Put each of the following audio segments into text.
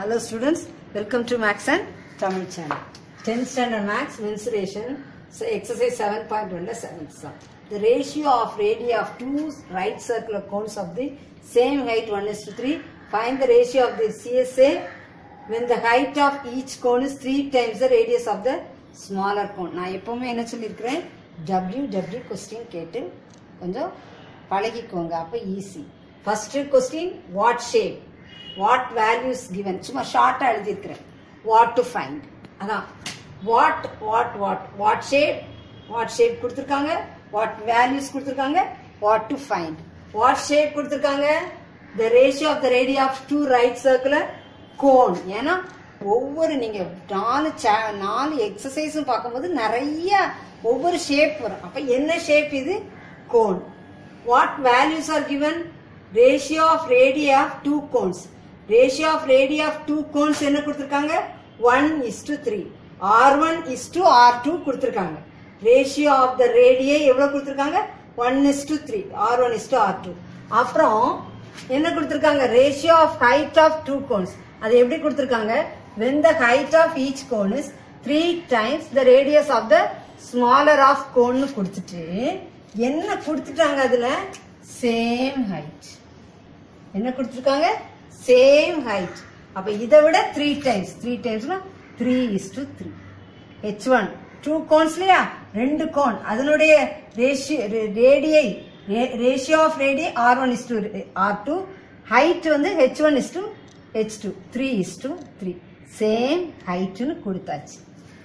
Hello students, welcome to Max and Tamil channel. 10th standard Max mensuration, so exercise 7.1 the 7th sum. The ratio of radii of two right circular cones of the same height 1 is to 3. Find the ratio of the CSA when the height of each cone is 3 times the radius of the smaller cone. நான் எப்பவுமே என்ன சொல்லியிருக்கிறேன் W W question கேட்டு கொஞ்சம் பழகிக்கோங்க அப்போ easy first question what shape what values given சும்மா ஷார்ட்டாக எழுதியிருக்கிறேன். வாட் டு ஃபைண்ட் அதான். What what what what shape what shape கொடுத்துருக்காங்க? வாட் வேல்யூஸ் கொடுத்துருக்காங்க? What to find what shape கொடுத்துருக்காங்க? The ratio of the radii of two right circular cone ஏன்னா ஒவ்வொரு நீங்க நாலு சே நாலு எக்ஸசைஸும் பார்க்கும்போது நிறைய ஒவ்வொரு ஷேப் வரும். அப்ப என்ன ஷேப் இது? Cone what values are given ratio of radii of two cones ratio of radii of two cones என்ன கொடுத்துருக்காங்க? One is to three r one is to r two கொடுத்துருக்காங்க. ரேஷியோ ஆஃப் த ரேடியே எவ்வளோ கொடுத்துருக்காங்க? One is to three r one is to r two அப்புறம் என்ன கொடுத்துருக்காங்க? Ratio of height of two cones அது எப்படி கொடுத்துருக்காங்க? When the height of each cone is three times the radius of the smaller of கோன்னு கொடுத்துட்டு என்ன கொடுத்துட்டாங்க அதில்? சேம் ஹைட் என்ன கொடுத்துருக்காங்க? சேம் ஹைட் அப்போ இதை விட three times three டைம்ஸ்னா three is to three h one two cones இல்லையா? ரெண்டு கோன் அதனுடைய ratio radii ratio of radii r one is to r two height வந்து h one is to h two three is to three same ஹைட்னு கொடுத்தாச்சு.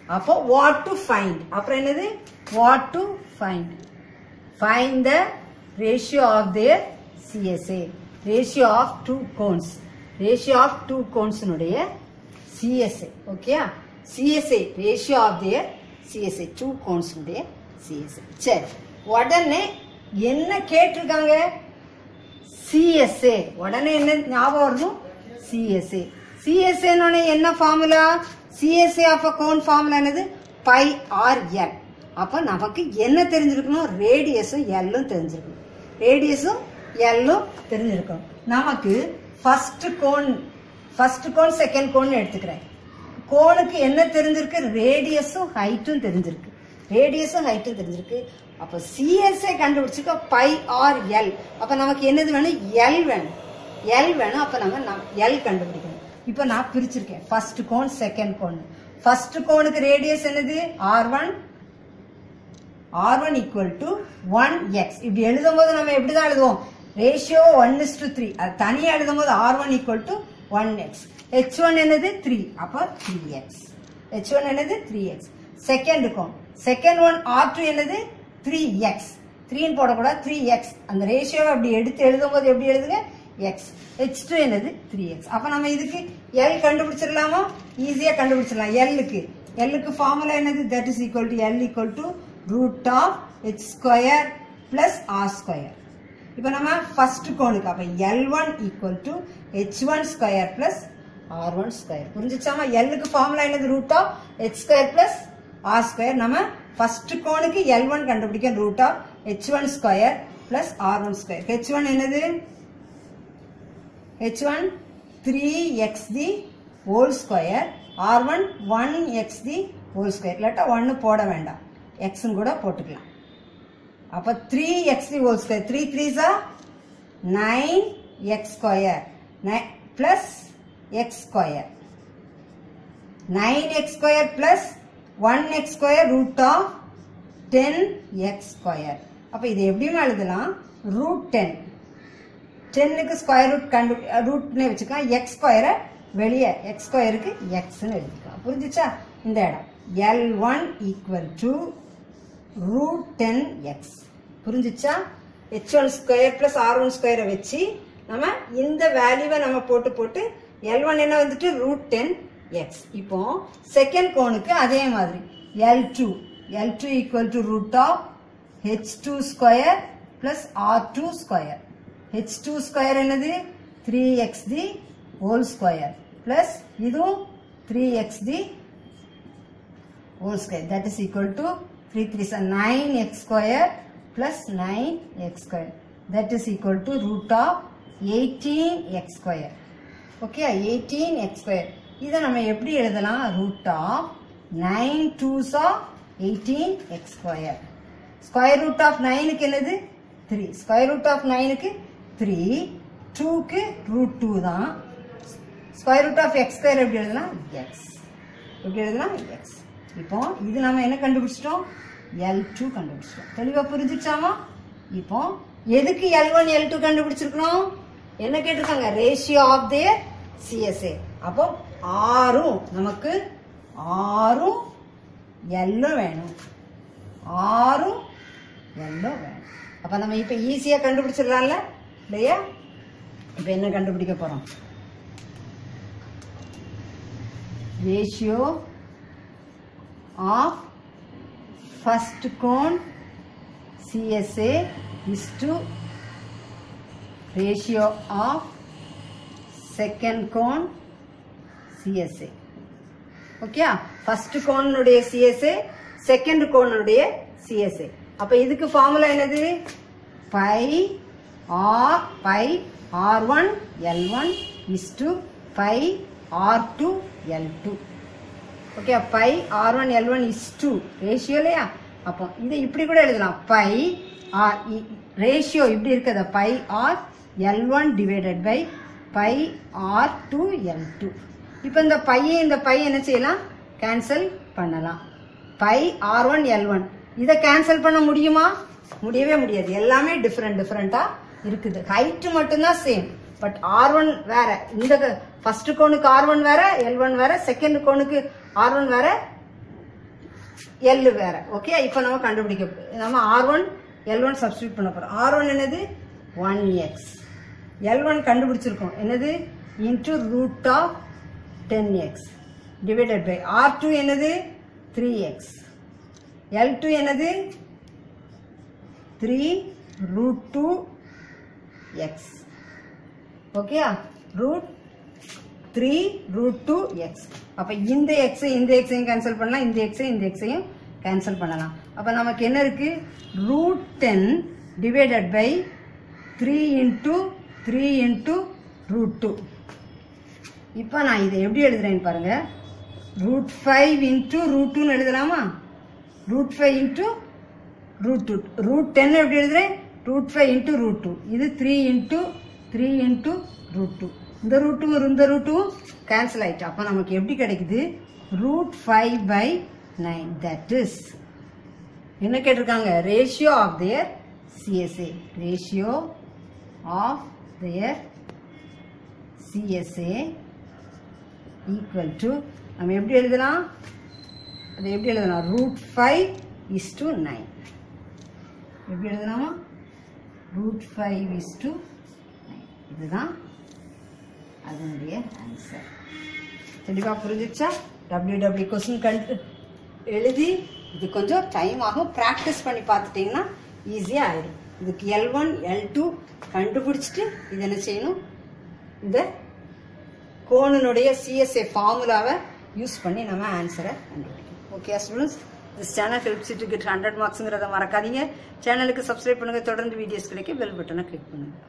அப்போ what to find அப்புறம் என்னது? What to find find the ratio of their CSA ratio of two cones. Ratio of two cones னுடைய ஓகேயா CSA ratio of their CSA two two CSA சரி. உடனே என்ன கேட்டிருக்காங்க? CSA உடனே என்ன ஞாபகம் வரணும் சிஎஸ்ஏ சிஎஸ்ஏ என்ன formula CSA of a cone formula என்னது? பை ஆர் எல் அப்ப நமக்கு என்ன தெரிஞ்சிருக்கணும்? ரேடியஸும் எல்லும் தெரிஞ்சிருக்கணும். ரேடியஸும் எல்லும் தெரிஞ்சிருக்கும். நமக்கு first cone first cone second cone எடுத்துக்கிறேன். கோனுக்கு என்ன தெரிஞ்சிருக்கு? ரேடியஸும் ஹைட்டும் தெரிஞ்சிருக்கு. ரேடியஸும் ஹைட்டும் தெரிஞ்சிருக்கு. அப்போ சிஎஸ்ஐ கண்டுபிடிச்சிருக்க பை ஆர் எல் அப்போ நமக்கு என்னது வேணும்? எல் வேணும். எல் வேணும். அப்போ நம்ம எல் கண்டுபிடிக்கணும். இப்போ நான் பிரிச்சிருக்கேன். First cone second cone first கோனுக்கு radius என்னது? R one r one equal to one x இப்படி எழுதும் போது நம்ம எப்படி தான் எழுதுவோம்? Ratio one is to three அது தனியாக எழுதும் போது r one equal to one x h one என்னது? த்ரீ அப்போ த்ரீ எக்ஸ் ஹெச் ஒன் என்னது? Three x second cone second one r two என்னது? த்ரீ எக்ஸ் த்ரீன்னு போடக்கூடாது த்ரீ எக்ஸ் அந்த ரேஷியோவை அப்படி எடுத்து எழுதும் போது எப்படி எழுதுங்க? எக்ஸ் ஹெச் டூ என்னது? த்ரீ எக்ஸ் அப்போ நம்ம இதுக்கு எல் கண்டுபிடிச்சிடலாமா? ஈஸியாக கண்டுபிடிச்சிடலாம். எல்லுக்கு எல்லுக்கு ஃபார்முலா என்னது? That is equal to l equal to root of h square plus r square இப்போ நம்ம ஃபர்ஸ்ட் கோனுக்கு அப்போ l one equal to h one square plus r one square புரிஞ்சிச்சாமா? எல்லுக்கு ஃபார்முலா என்னது root of h square plus r square நம்ம first கோனுக்கு L one கண்டுபிடிக்க root of H one square plus R one square H one என்னது? H one three X the whole square r one one x the whole square இல்லாட்டா ஒன்று போட வேண்டாம். எக்ஸ்ன்னு கூட போட்டுக்கலாம். அப்போ three x three whole square three த்ரீஸா nine x square plus x square nine x square plus one x square root of ten x square அப்போ இது எப்படியும் எழுதலாம்? ரூட் டென் டென்னுக்கு ஸ்கொயர் ரூட் கண்டு ரூட்னே வச்சுக்கலாம். எக்ஸ் ஸ்கொயரை வெளியே எக்ஸ் ஸ்கொயருக்கு எக்ஸ்ன்னு எழுதிக்கலாம். புரிஞ்சிச்சா? இந்த இடம். L one equal to root ten x புரிஞ்சிச்சா? H one square plus r one ஸ்கொயரை வச்சு நம்ம இந்த வேல்யூவை நம்ம போட்டு போட்டு எல் ஒன் என்ன வந்துட்டு? ரூட் டென் எக்ஸ் இப்போ செகண்ட் கோனுக்கு அதே மாதிரி. L two l two equal to root of h two square plus r two square h two square என்னது? Three x the whole square plus இதுவும் three x the whole square that is equal to 3 3 is 9 x square plus 9 x square. That is equal to root of 18 x square. Okay eighteen x இதை நம்ம எப்படி எழுதலாம்? Root of nine twos of eighteen x square square root of நைனுக்கு என்னது? Three square root of நைனுக்கு three டூக்கு root two தான். Square root of x square எப்படி எழுதலாம்? X. எப்படி எழுதலாம்? எக்ஸ் இப்போ இது நம்ம என்ன கண்டுபிடிச்சிட்டோம்? எல் டூ கண்டுபிடிச்சிட்டோம். தெளிவாக புரிஞ்சிச்சாமா இப்போ எதுக்கு எல் ஒன் எல் டூ கண்டுபிடிச்சிருக்கணும்? என்ன கேட்டிருக்காங்க? ரேஷியோ ஆஃப் தேர் சிஎஸ்ஏ அப்போ ஆறும் நமக்கு ஆறும் எல்லும் வேணும். ஆறும் எல்லும் வேணும். அப்போ நம்ம இப்போ ஈஸியாக கண்டுபிடிச்சிடலாம்ல? இல்லையா? இப்போ என்ன கண்டுபிடிக்க போகிறோம் ratio of first cone CSA is to ratio of second cone CSA okay? First கோனுடைய CSA second கோனுடைய சிஎஸ்ஏ. அப்போ இதுக்கு ஃபார்முலா என்னது? Pi r pi r one l one is to pi r two l two. Okay pi r one l one is to ratio இல்லையா? அப்போ இதை இப்படி கூட எழுதலாம். பை ஆர் ரேஷியோ இப்படி இருக்குது pi r l one divided by pi r two l two இப்போ இந்த பையை இந்த பை என்ன செய்யலாம்? கேன்சல் பண்ணலாம். Pi r one l one இதை கேன்சல் பண்ண முடியுமா? முடியவே முடியாது. எல்லாமே டிஃப்ரெண்ட் டிஃப்ரெண்ட்டாக இருக்குது. ஹைட்டு மட்டும்தான் சேம் பட் ஆர் ஒன் வேற. இந்த ஃபர்ஸ்ட் கோனுக்கு ஆர் ஒன் வேற எல் ஒன் வேற செகண்ட் கோனுக்கு ஆர் ஒன் வேற எல் வேற. ஓகே இப்போ நம்ம கண்டுபிடிக்க நம்ம r one l one substitute பண்ண போறோம். ஆர் ஒன் என்னது? ஒன் எக்ஸ் எல் ஒன் கண்டுபிடிச்சிருக்கோம். என்னது? Into root of ten x divided by r two என்னது? த்ரீ எக்ஸ் எல் டூ என்னது? த்ரீ ரூட் டூ எக்ஸ் ஓகேயா root three root two x அப்போ இந்த எக்ஸை இந்த எக்ஸையும் கேன்சல் பண்ணலாம். இந்த எக்ஸை இந்த எக்ஸையும் கேன்சல் பண்ணலாம். அப்போ நமக்கு என்ன இருக்குது root ten divided by three into three into root two இப்போ நான் இதை எப்படி எழுதுறேன்னு பாருங்கள் ரூட் ஃபைவ் இன்ட்டு ரூட் டூன்னு எழுதலாமா? Root five into root two root ten எப்படி எழுதுறேன்? Root five into root two இது three into three into root two இந்த ரூட்டும் இந்த ரூட்டும் கேன்சல் ஆகிட்டு அப்போ நமக்கு எப்படி கிடைக்குது? Root five by nine that is என்ன கேட்டிருக்காங்க? Ratio of their CSA ratio of their CSA equal to நம்ம எப்படி எழுதலாம்? அது எப்படி எழுதலாம்? Root five is to nine எப்படி எழுதலாமா? ரூட் ஃபைவ் இஸ் டு இதுதான் அதனுடைய ஆன்சர் தெளிவாக புரிஞ்சிச்சா? டபிள்யூ டபிள்யூ கொஸ்டின் கண்டு எழுதி இது கொஞ்சம் டைம் ஆகும். ப்ராக்டிஸ் பண்ணி பார்த்துட்டிங்கன்னா ஈஸியாக ஆயிடும் இதுக்கு எல் ஒன் எல் டூ கண்டுபிடிச்சிட்டு இது என்ன செய்யணும்? இந்த கோணனுடைய சிஎஸ்ஏ ஃபார்முலாவை யூஸ் பண்ணி நம்ம ஆன்சரை கண்டுபிடிக்கணும். Okay students this channel help to get hundred மார்க்ஸுங்கிறத மறக்காதீங்க. சேனலுக்கு சப்ஸ்கிரைப் பண்ணுங்கள் தொடர்ந்து வீடியோஸ் கிடைக்க பெல் பட்டனை கிளிக் பண்ணுங்கள்